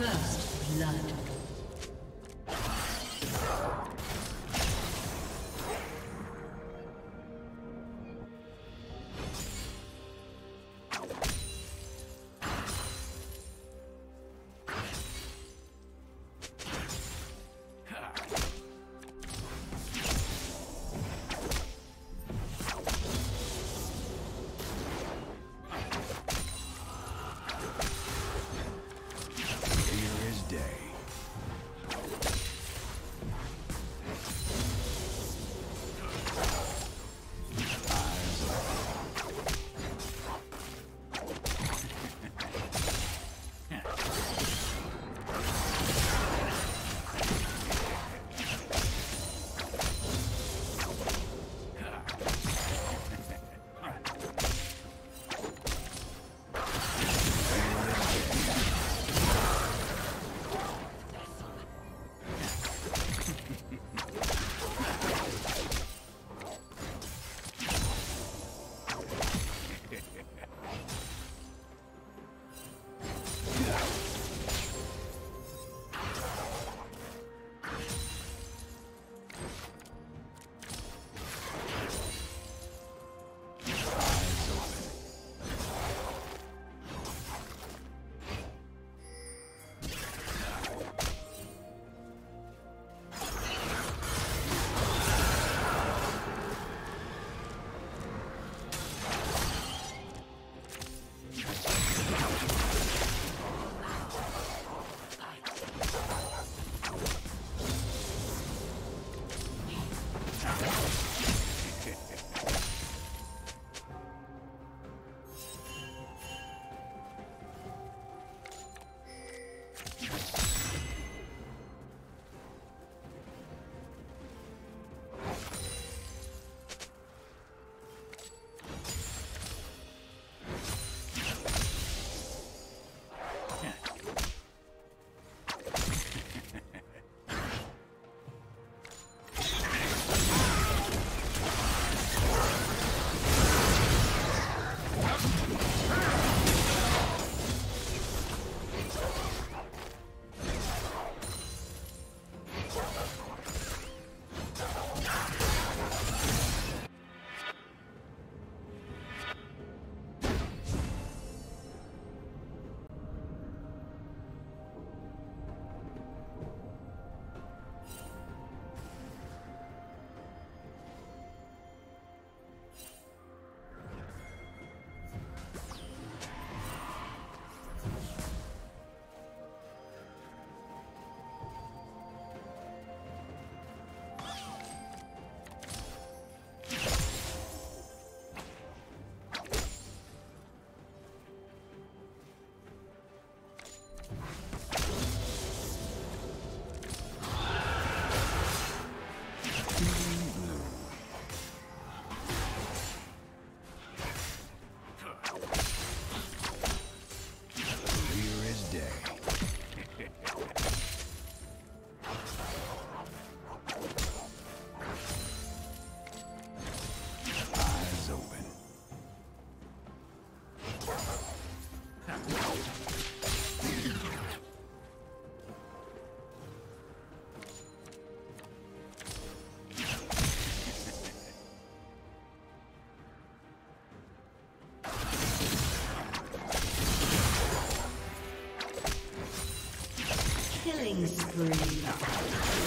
First blood. Killing spree.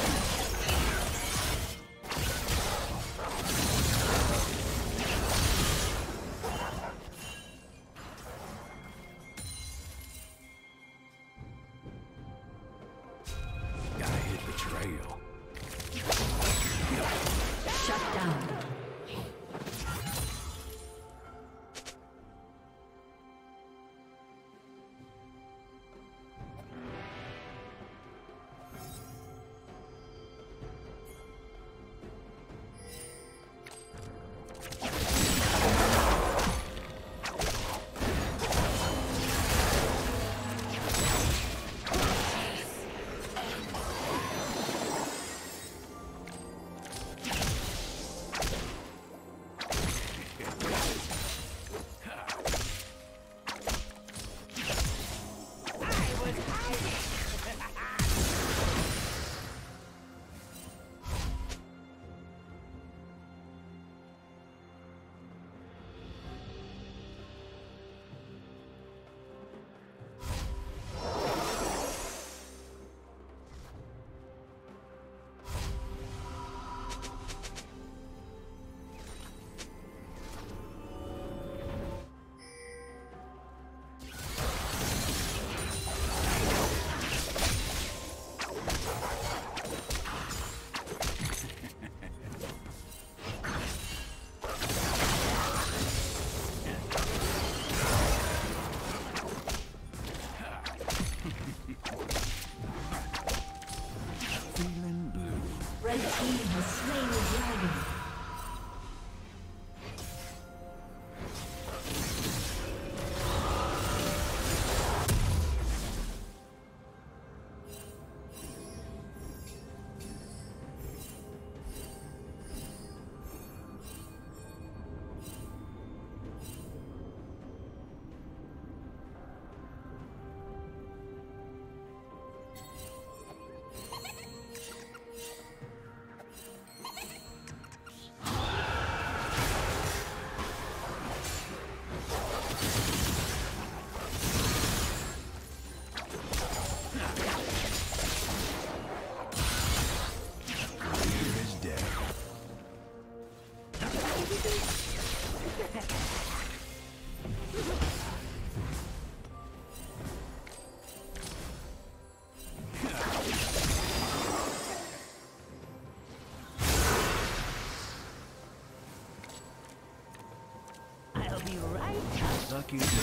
Lucky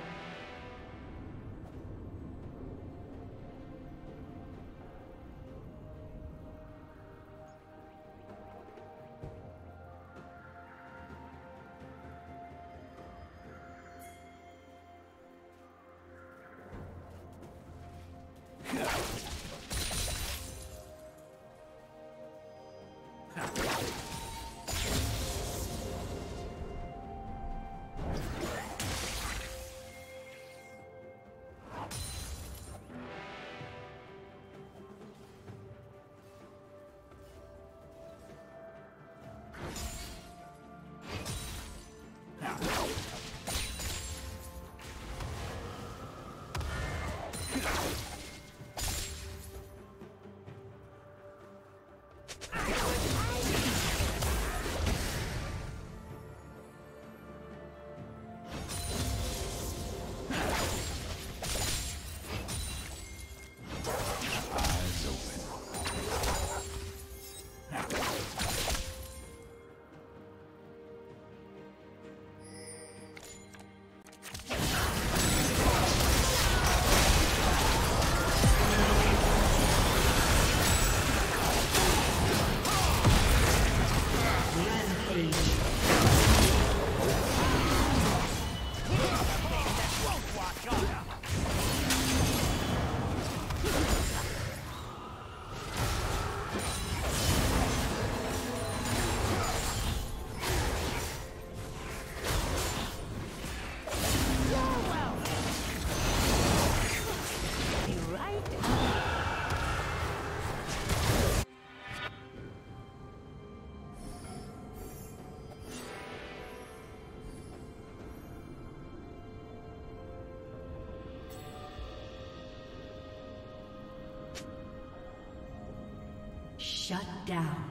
Shut down.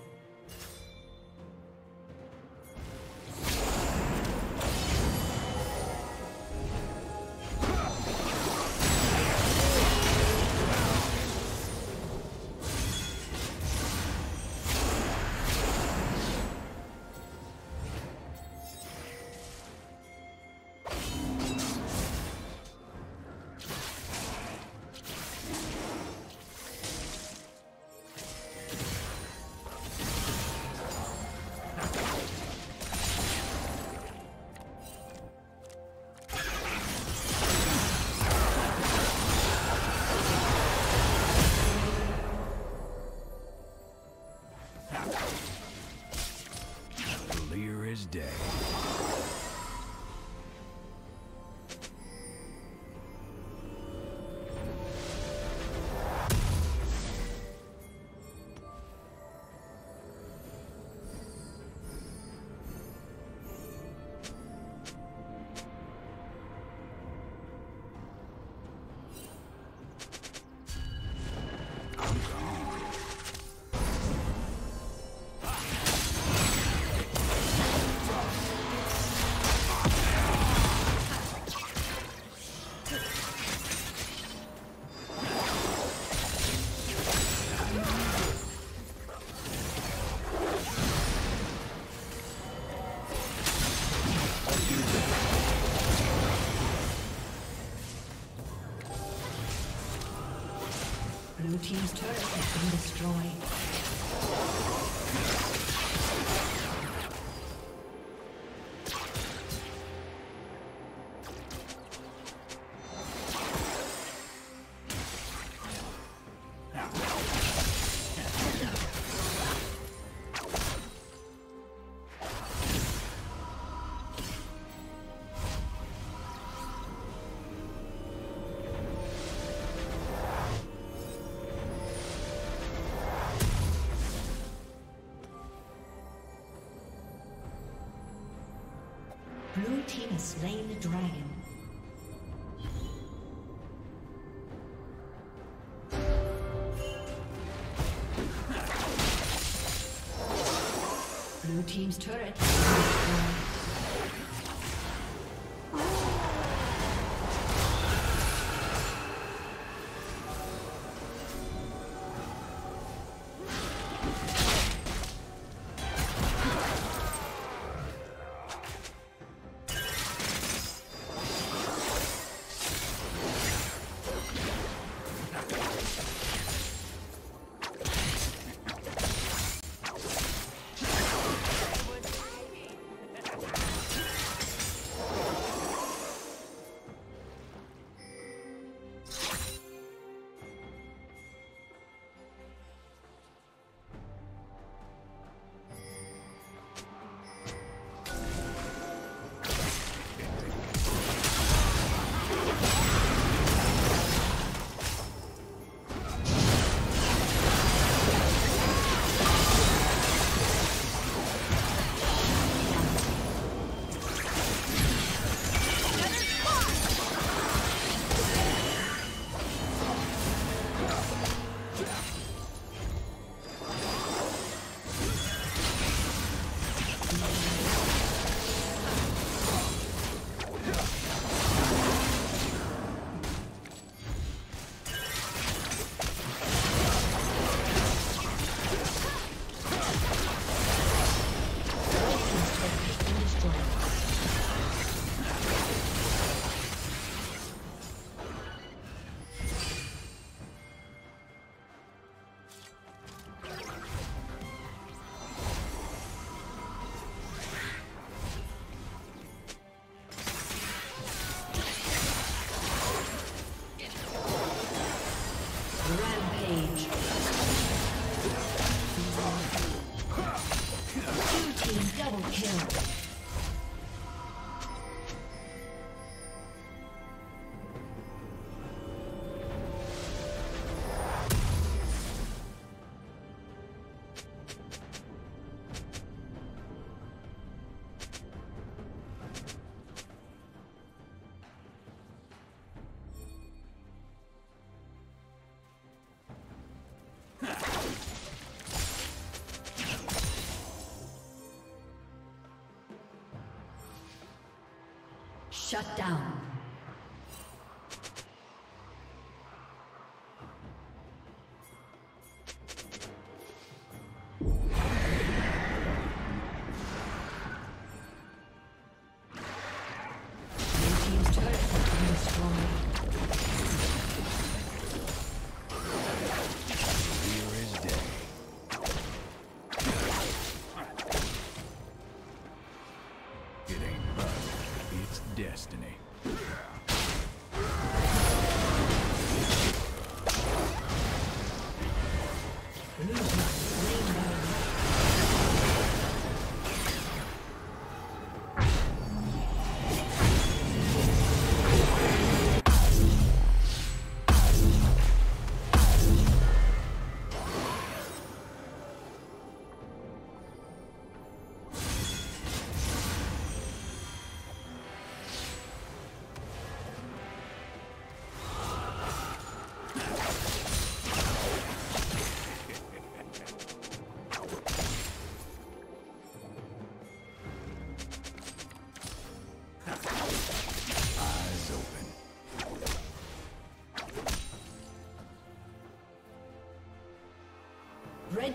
destroyed. Has slain the dragon. Blue Team's turret Shut down.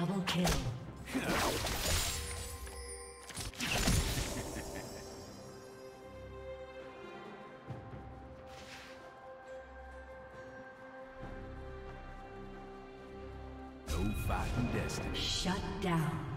Double kill. No fighting destiny. Shut down.